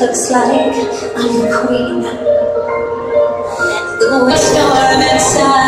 looks like I'm queen. The storm inside,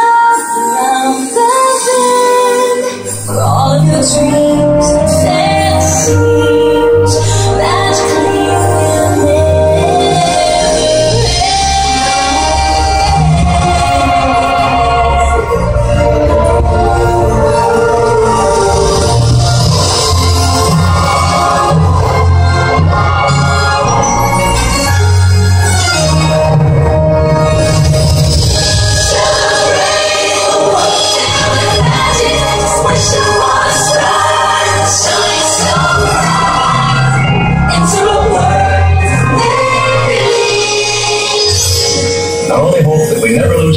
心。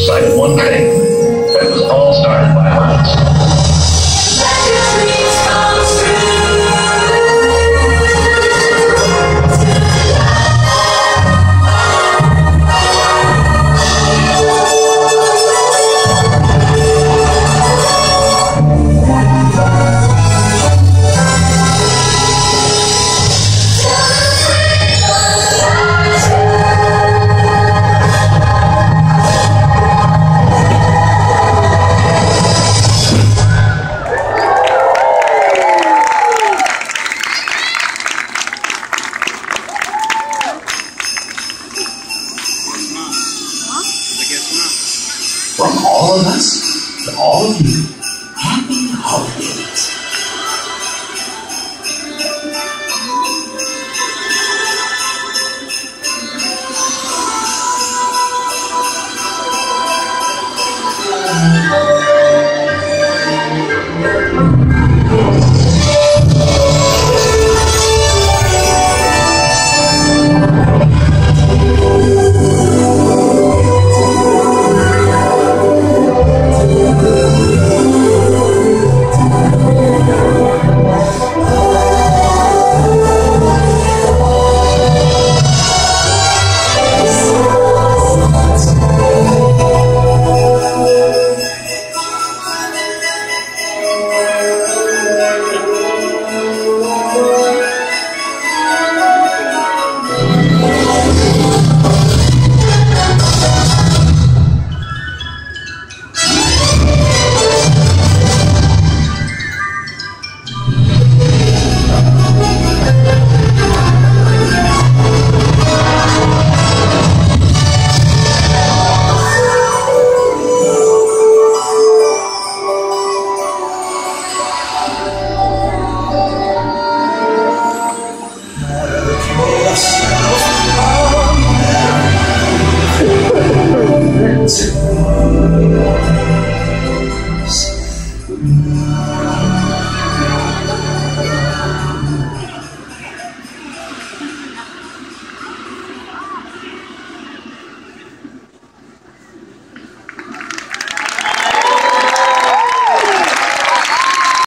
To one of happy holidays.